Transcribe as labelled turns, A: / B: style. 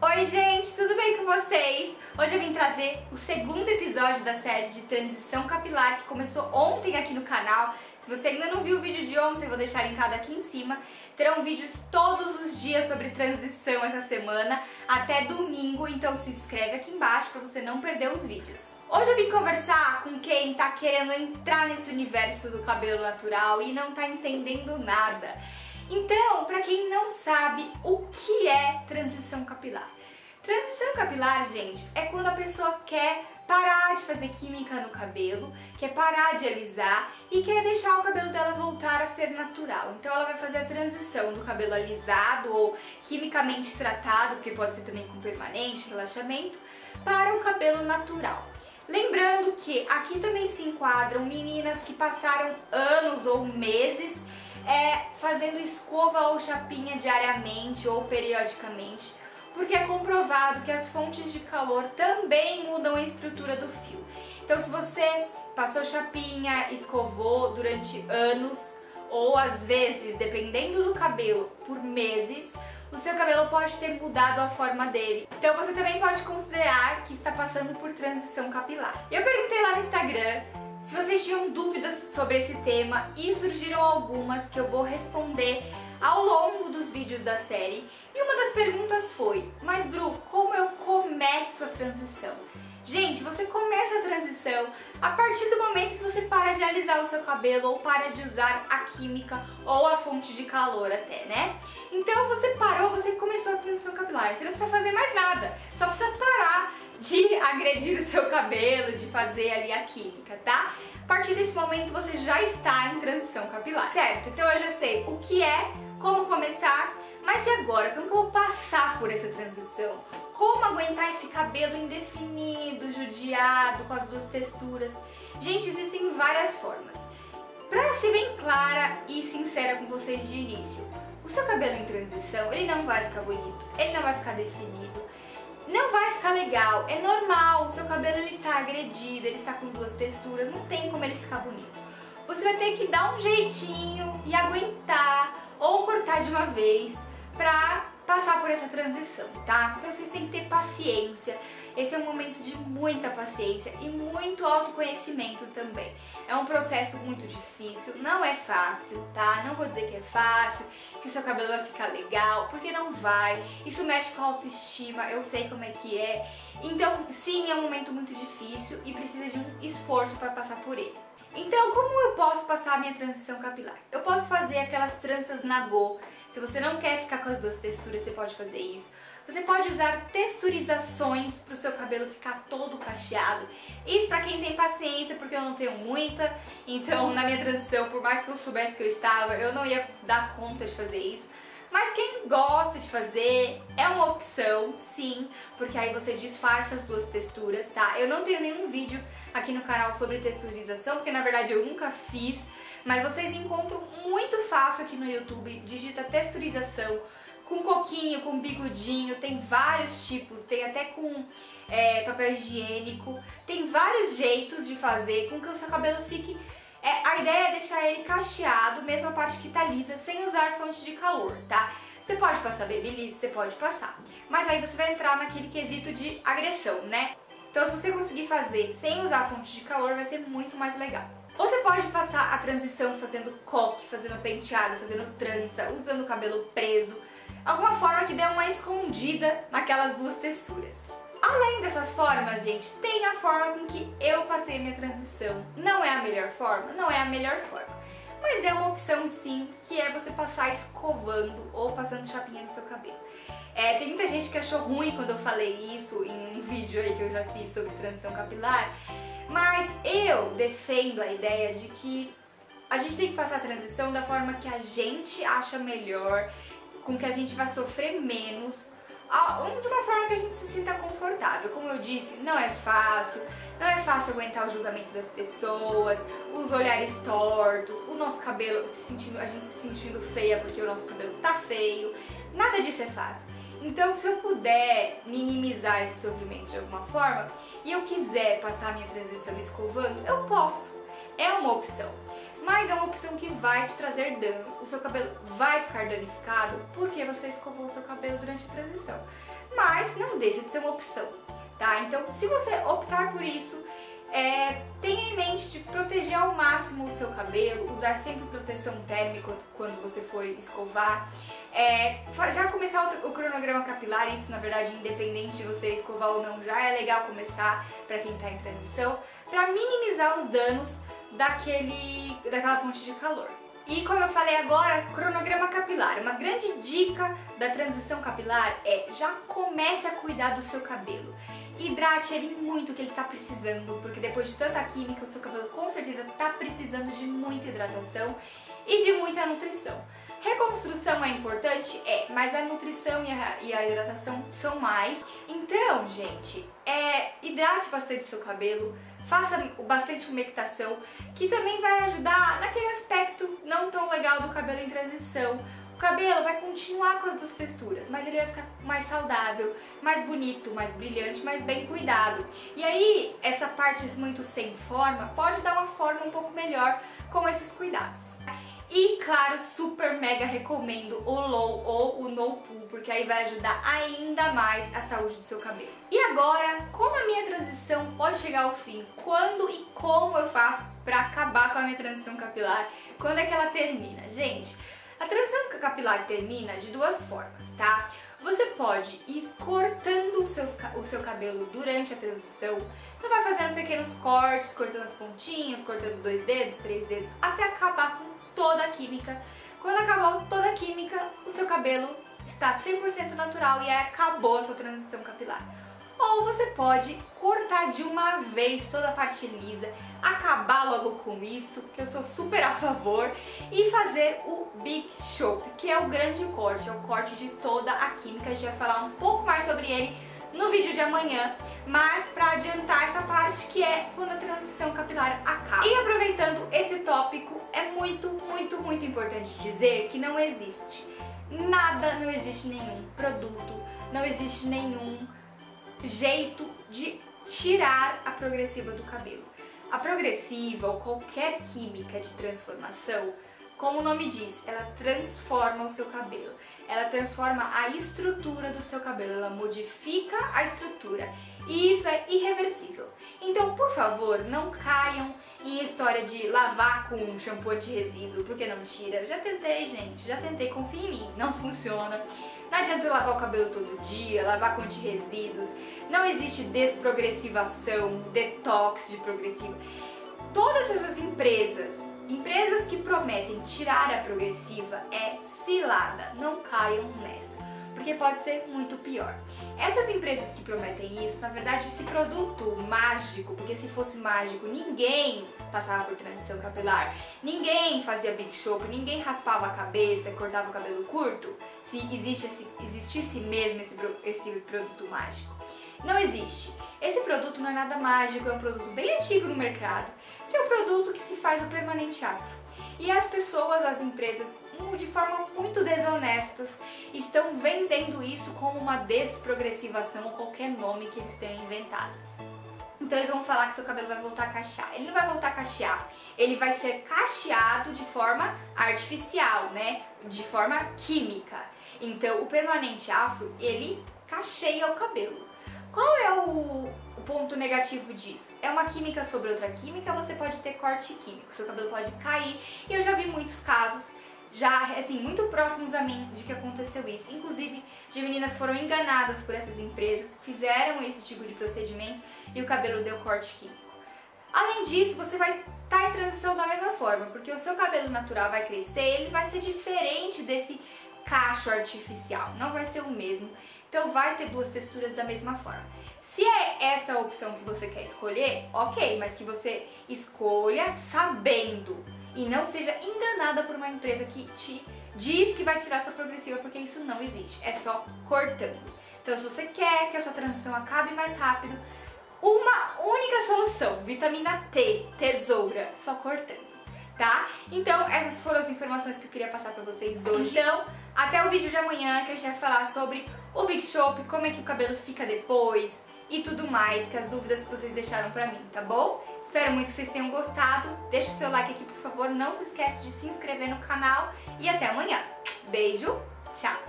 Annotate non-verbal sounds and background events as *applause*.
A: Oi gente, tudo bem com vocês? Hoje eu vim trazer o segundo episódio da série de transição capilar que começou ontem aqui no canal. Se você ainda não viu o vídeo de ontem, eu vou deixar linkado aqui em cima. Terão vídeos todos os dias sobre transição essa semana, até domingo, então se inscreve aqui embaixo para você não perder os vídeos. Hoje eu vim conversar com quem tá querendo entrar nesse universo do cabelo natural e não tá entendendo nada. Então, para quem não sabe o que é transição capilar. Transição capilar, gente, é quando a pessoa quer parar de fazer química no cabelo, quer parar de alisar e quer deixar o cabelo dela voltar a ser natural. Então ela vai fazer a transição do cabelo alisado ou quimicamente tratado, que pode ser também com permanente, relaxamento, para o cabelo natural. Lembrando que aqui também se enquadram meninas que passaram anos ou meses é, fazendo escova ou chapinha diariamente ou periodicamente, porque é comprovado que as fontes de calor também mudam a estrutura do fio. Então se você passou chapinha, escovou durante anos, ou às vezes, dependendo do cabelo, por meses, o seu cabelo pode ter mudado a forma dele. Então você também pode considerar que está passando por transição capilar. Eu perguntei lá no Instagram se vocês tinham dúvidas sobre esse tema e surgiram algumas que eu vou responder ao longo dos vídeos da série. E uma das perguntas foi, mas Bru, como eu começo a transição? Gente, você começa a transição a partir do momento que você para de alisar o seu cabelo ou para de usar a química ou a fonte de calor até, né? Então você parou, você começou a transição capilar, você não precisa fazer mais nada, só precisa parar de agredir o seu cabelo, de fazer ali a química, tá? A partir desse momento você já está em transição capilar, certo? Então eu já sei o que é, como começar, mas e agora? Como que eu vou passar por essa transição? Como aguentar esse cabelo indefinido, judiado, com as duas texturas? Gente, existem várias formas. Pra ser bem clara e sincera com vocês de início, o seu cabelo em transição, ele não vai ficar bonito, ele não vai ficar definido, não vai ficar legal, é normal, o seu cabelo ele está agredido, ele está com duas texturas, não tem como ele ficar bonito. Você vai ter que dar um jeitinho e aguentar ou cortar de uma vez pra passar por essa transição, tá? Então vocês têm que ter paciência. Esse é um momento de muita paciência e muito autoconhecimento também. É um processo muito difícil, não é fácil, tá? Não vou dizer que é fácil, que o seu cabelo vai ficar legal, porque não vai. Isso mexe com a autoestima, eu sei como é que é. Então, sim, é um momento muito difícil e precisa de um esforço para passar por ele. Então, como eu posso passar a minha transição capilar? Eu posso fazer aquelas tranças Nagô. Se você não quer ficar com as duas texturas, você pode fazer isso. Você pode usar texturizações para o seu cabelo ficar todo cacheado. Isso para quem tem paciência, porque eu não tenho muita. Então, na minha transição, por mais que eu soubesse que eu estava, eu não ia dar conta de fazer isso. Mas quem gosta de fazer é uma opção, sim, porque aí você disfarça as duas texturas, tá? Eu não tenho nenhum vídeo aqui no canal sobre texturização, porque na verdade eu nunca fiz, mas vocês encontram muito fácil aqui no YouTube, digita texturização, com coquinho, com bigodinho, tem vários tipos, tem até com é, papel higiênico, tem vários jeitos de fazer com que o seu cabelo fique... É, a ideia é deixar ele cacheado, mesmo a parte que tá lisa, sem usar fonte de calor, tá? Você pode passar babyliss, você pode passar, mas aí você vai entrar naquele quesito de agressão, né? Então se você conseguir fazer sem usar fonte de calor, vai ser muito mais legal. Você pode passar a transição fazendo coque, fazendo penteado, fazendo trança, usando o cabelo preso, alguma forma que dê uma escondida naquelas duas texturas. Além dessas formas, gente, tem a forma com que eu passei minha transição. Não é a melhor forma? Não é a melhor forma. Mas é uma opção sim, que é você passar escovando ou passando chapinha no seu cabelo. É, tem muita gente que achou ruim quando eu falei isso em um vídeo aí que eu já fiz sobre transição capilar, mas eu defendo a ideia de que a gente tem que passar a transição da forma que a gente acha melhor, com que a gente vai sofrer menos, de uma forma que a gente se sinta confortável. Como eu disse, não é fácil, não é fácil aguentar o julgamento das pessoas, os olhares tortos, o nosso cabelo se sentindo, a gente se sentindo feia porque o nosso cabelo tá feio. Nada disso é fácil. Então, se eu puder minimizar esse sofrimento de alguma forma e eu quiser passar a minha transição escovando, eu posso. É uma opção. Mas é uma opção que vai te trazer danos. O seu cabelo vai ficar danificado porque você escovou o seu cabelo durante a transição. Mas não deixa de ser uma opção, tá? Então, se você optar por isso, é, tenha em mente de proteger ao máximo o seu cabelo, usar sempre proteção térmica quando você for escovar. É, já começar o, o cronograma capilar, isso na verdade independente de você escovar ou não, já é legal começar para quem está em transição, para minimizar os danos daquele, daquela fonte de calor. E como eu falei agora, cronograma capilar. Uma grande dica da transição capilar é já comece a cuidar do seu cabelo. Hidrate ele muito que ele está precisando, porque depois de tanta química, o seu cabelo com certeza está precisando de muita hidratação e de muita nutrição. Reconstrução é importante? É, mas a nutrição e a, e a hidratação são mais. Então, gente, é, hidrate bastante seu cabelo, faça bastante umectação, que também vai ajudar naquele aspecto não tão legal do cabelo em transição. O cabelo vai continuar com as duas texturas, mas ele vai ficar mais saudável, mais bonito, mais brilhante, mais bem cuidado. E aí, essa parte muito sem forma pode dar uma forma um pouco melhor com esses cuidados. E claro, super mega recomendo o Low ou o No Poo, porque aí vai ajudar ainda mais a saúde do seu cabelo. E agora, como a minha transição pode chegar ao fim? Quando e como eu faço para acabar com a minha transição capilar? Quando é que ela termina? Gente, a transição capilar termina de duas formas, tá? Você pode ir cortando o seu, o seu cabelo durante a transição. Você vai fazendo pequenos cortes, cortando as pontinhas, cortando dois dedos, três dedos, até acabar com toda a química. Quando acabou toda a química, o seu cabelo está 100% natural e acabou a sua transição capilar. Ou você pode cortar de uma vez toda a parte lisa, acabar logo com isso, que eu sou super a favor, e fazer o Big Show, que é o grande corte, é o corte de toda a química. A gente vai falar um pouco mais sobre ele no vídeo de amanhã, mas para adiantar essa parte que é quando a transição capilar acaba. E aproveitando esse tópico, é muito, muito, muito importante dizer que não existe nada, não existe nenhum produto, não existe nenhum jeito de tirar a progressiva do cabelo. A progressiva ou qualquer química de transformação como o nome diz, ela transforma o seu cabelo. Ela transforma a estrutura do seu cabelo, ela modifica a estrutura. E isso é irreversível. Então, por favor, não caiam em história de lavar com shampoo anti-resíduo, porque não tira. Já tentei, gente, já tentei, confia em mim, *laughs* não funciona. Não adianta lavar o cabelo todo dia, lavar com anti-resíduos. Não existe desprogressivação, detox de progressiva. Todas essas empresas Empresas que prometem tirar a progressiva é cilada, não caiam nessa, porque pode ser muito pior. Essas empresas que prometem isso, na verdade, esse produto mágico, porque se fosse mágico, ninguém passava por transição capilar, ninguém fazia big show, ninguém raspava a cabeça, cortava o cabelo curto, se existe esse, existisse mesmo esse, esse produto mágico. Não existe. Esse produto não é nada mágico, é um produto bem antigo no mercado, que é o um produto que se faz o permanente afro. E as pessoas, as empresas, de forma muito desonestas, estão vendendo isso como uma desprogressivação ou qualquer nome que eles tenham inventado. Então eles vão falar que seu cabelo vai voltar a cachear. Ele não vai voltar a cachear, ele vai ser cacheado de forma artificial, né? De forma química. Então o permanente afro, ele cacheia o cabelo. Qual é o, o, ponto negativo disso? É uma química sobre outra química, você pode ter corte químico, seu cabelo pode cair, e eu já vi muitos casos já assim muito próximos a mim de que aconteceu isso. Inclusive, de meninas foram enganadas por essas empresas, fizeram esse tipo de procedimento e o cabelo deu corte químico. Além disso, você vai estar tá em transição da mesma forma, porque o seu cabelo natural vai crescer, ele vai ser diferente desse cacho artificial, não vai ser o mesmo. Então vai ter duas texturas da mesma forma. Se é essa a opção que você quer escolher, ok, mas que você escolha sabendo e não seja enganada por uma empresa que te diz que vai tirar sua progressiva, porque isso não existe, é só cortando. Então se você quer que a sua transição acabe mais rápido, uma única solução, vitamina T, tesoura, só cortando tá? Então, essas foram as informações que eu queria passar pra vocês hoje. Então, até o vídeo de amanhã que a gente vai falar sobre o Big Shop, como é que o cabelo fica depois, e tudo mais, que as dúvidas que vocês deixaram pra mim, tá bom? Espero muito que vocês tenham gostado. Deixa o seu like aqui, por favor. Não se esquece de se inscrever no canal. E até amanhã. Beijo, tchau!